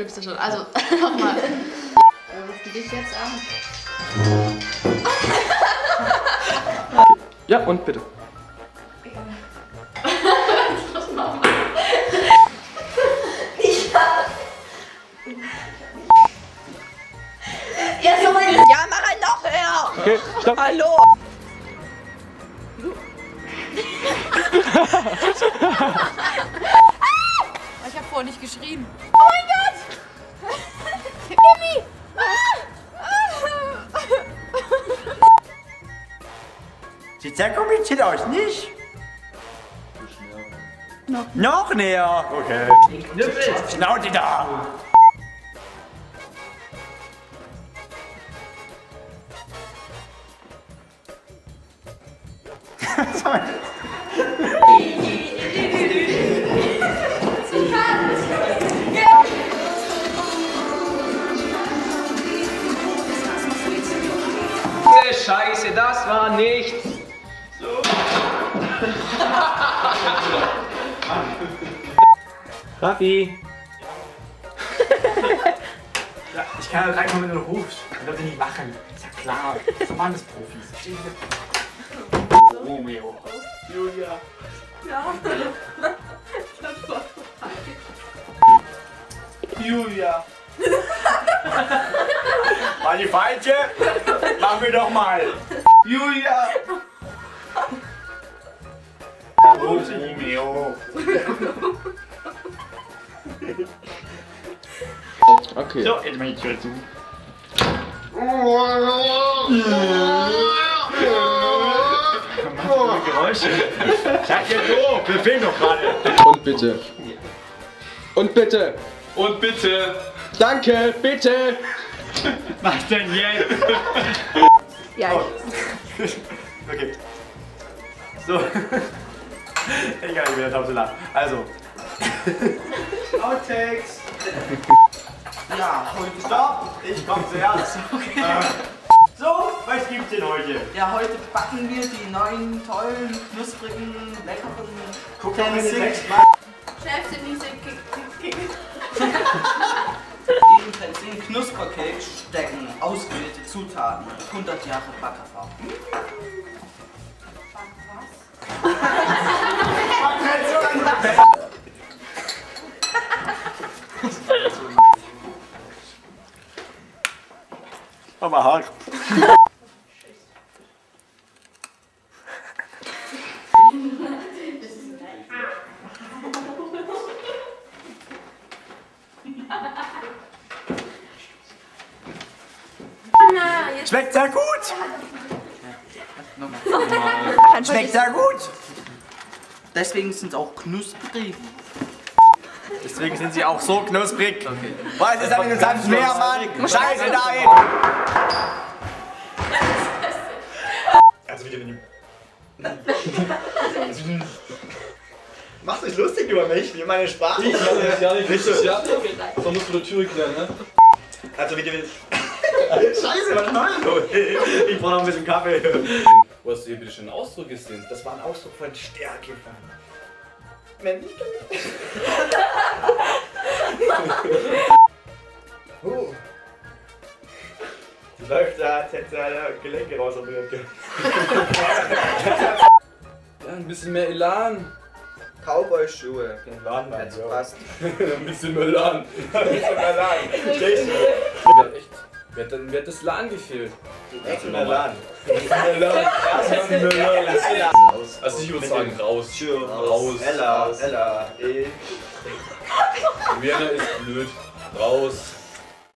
filmst du schon. Also, nochmal. Ruft die dich jetzt an? Ja, und bitte. Ja, so ja, mach halt noch höher. Okay, stopp. Hallo. Ich habe vorher nicht geschrien. Sieht sehr kompliziert aus, nicht? Noch, noch näher. Okay. Schnauze da. Sorry. Scheiße, das war nichts. Raffi. Ja, ich kann halt reinkommen, wenn du rufst. Das wird nicht machen. Ist ja klar. So machen das Profis. Verstehst du? Romeo. Julia. Ja. Julia. War die falsche? Machen wir doch mal. Julia. Romeo. Okay. So, jetzt mach ich die Tür zu. Was für Geräusche? Sag dir so, wir filmen doch gerade. Und bitte. Und bitte. Und bitte. Danke, bitte. Was denn jetzt? Ja, Oh. Okay. So. Egal, ich bin der Tausend lachen. Also. Outtakes. Ja, und stopp. Ich komm zuerst. Okay. So, was gibt's denn heute? Ja, heute backen wir die neuen, tollen, knusprigen, leckeren Guck den mal. Chef, sind diese Kick. In Tenzin Knuspercake stecken ausgewählte Zutaten. 100 Jahre Backerfahrung. Aber hart. Schmeckt sehr gut. Schmeckt sehr gut. Deswegen sind es auch knusprig. Deswegen sind sie auch so knusprig. Was ist an dem Sand mehr, Mann? Scheiße, David. Also wieder mit ihm. Macht euch lustig über mich, wie meine Sprache. Ich kann das ja nicht richtig, ja? So musst du die Tür klären, ne? Also wieder mit. Scheiße, was machst du? Ich brauche noch ein bisschen Kaffee. Wo hast du hier bitte schon Ausdruck gesehen? Das war ein Ausdruck von Stärke. Männlichkeit. uh. Die läuft da, als hätte sie eine Gelenke rausoperiert. Ja, ein bisschen mehr Elan. Cowboy-Schuhe. Laden mal, Jetzt ja. passt. ein bisschen mehr Elan. Nicht mehr Laden. Verstehst du? Echt. Wer hat, denn, wer hat das Lan gefehlt? Nicht mehr Laden. Also ich würde sagen raus. Raus. Raus. Ella, Ella, eh. Werner ist blöd. Raus.